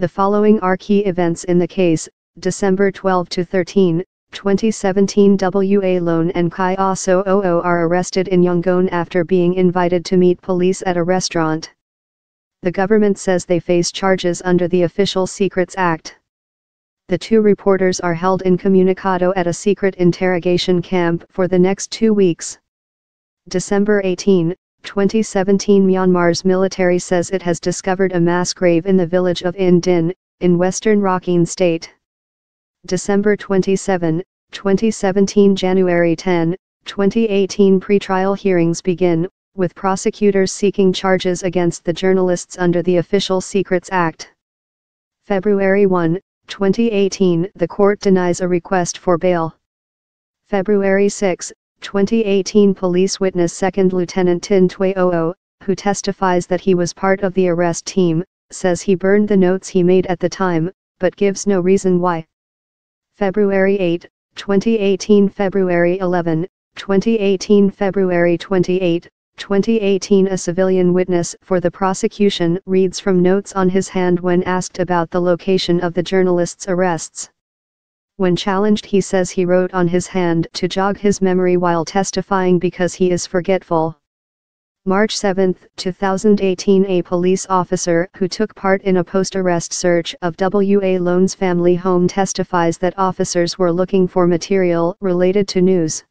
The following are key events in the case, December 12 to 13, 2017 Wa Lone and Kyaw Soe Oo are arrested in Yangon after being invited to meet police at a restaurant. The government says they face charges under the Official Secrets Act. The two reporters are held incommunicado at a secret interrogation camp for the next two weeks. December 18, 2017 Myanmar's military says it has discovered a mass grave in the village of Inn Din, in western Rakhine state. December 27, 2017 January 10, 2018 pretrial hearings begin, with prosecutors seeking charges against the journalists under the Official Secrets Act. February 1, 2018 The court denies a request for bail. February 6, 2018 Police witness 2nd Lieutenant Tin Tui Oo, who testifies that he was part of the arrest team, says he burned the notes he made at the time, but gives no reason why. February 8, 2018 February 11, 2018 February 28, 2018 A civilian witness for the prosecution reads from notes on his hand when asked about the location of the journalist's arrests. When challenged he says he wrote on his hand to jog his memory while testifying because he is forgetful. March 7, 2018 A police officer who took part in a post-arrest search of Wa Lone's family home testifies that officers were looking for material related to news.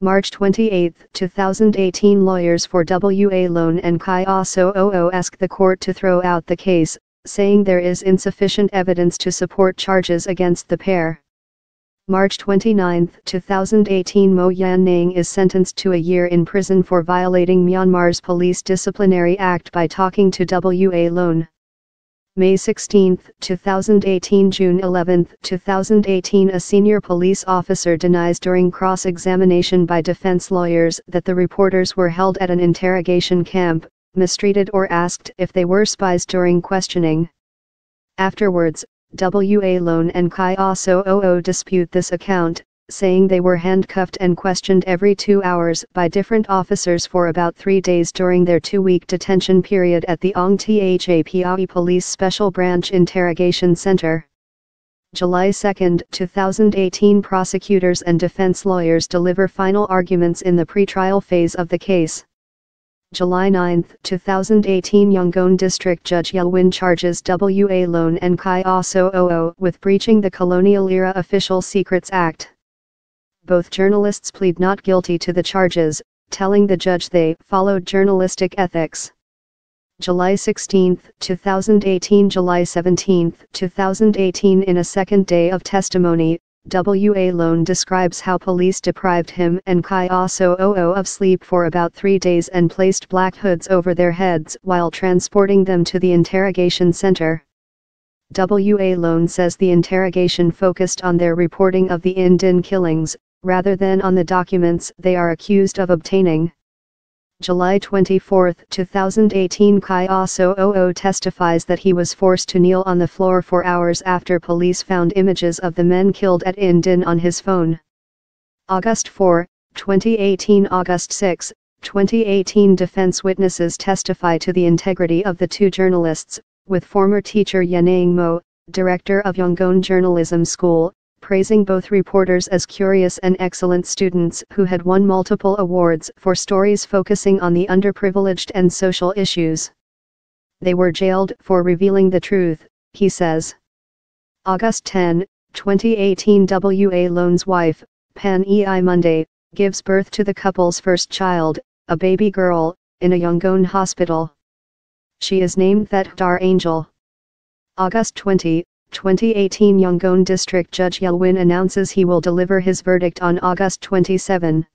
March 28, 2018 Lawyers for Wa Lone and Kyaw Soe Oo ask the court to throw out the case, saying there is insufficient evidence to support charges against the pair. March 29, 2018 Moe Yan Naing is sentenced to a year in prison for violating Myanmar's Police Disciplinary Act by talking to Wa Lone. May 16, 2018 June 11, 2018 A senior police officer denies during cross-examination by defense lawyers that the reporters were held at an interrogation camp, mistreated or asked if they were spies during questioning. Afterwards, Wa Lone and Kyaw Soe Oo dispute this account, saying they were handcuffed and questioned every two hours by different officers for about three days during their two-week detention period at the Ong Police Special Branch Interrogation Center. July 2, 2018 Prosecutors and defense lawyers deliver final arguments in the pretrial phase of the case. July 9, 2018 Yangon District Judge Ye Lwin charges Wa Lone and Kyaw Soe Oo with breaching the Colonial Era Official Secrets Act. Both journalists plead not guilty to the charges, telling the judge they followed journalistic ethics. July 16, 2018 July 17, 2018 In a second day of testimony, Wa Lone describes how police deprived him and Kyaw Soe Oo of sleep for about three days and placed black hoods over their heads while transporting them to the interrogation center. Wa Lone says the interrogation focused on their reporting of the Inn Din killings, rather than on the documents they are accused of obtaining. July 24, 2018 Kyaw Soe Oo testifies that he was forced to kneel on the floor for hours after police found images of the men killed at Inn Din on his phone. August 4, 2018 August 6, 2018 Defense witnesses testify to the integrity of the two journalists, with former teacher Ye Naing Moe, director of Yangon Journalism School, praising both reporters as curious and excellent students who had won multiple awards for stories focusing on the underprivileged and social issues. They were jailed for revealing the truth, he says. August 10, 2018 Wa Lone's wife, Pan Ei Monday, gives birth to the couple's first child, a baby girl, in a Yangon hospital. She is named Thet Htar Angel. August 20, 2018 Yangon District Judge Ye Lwin announces he will deliver his verdict on August 27.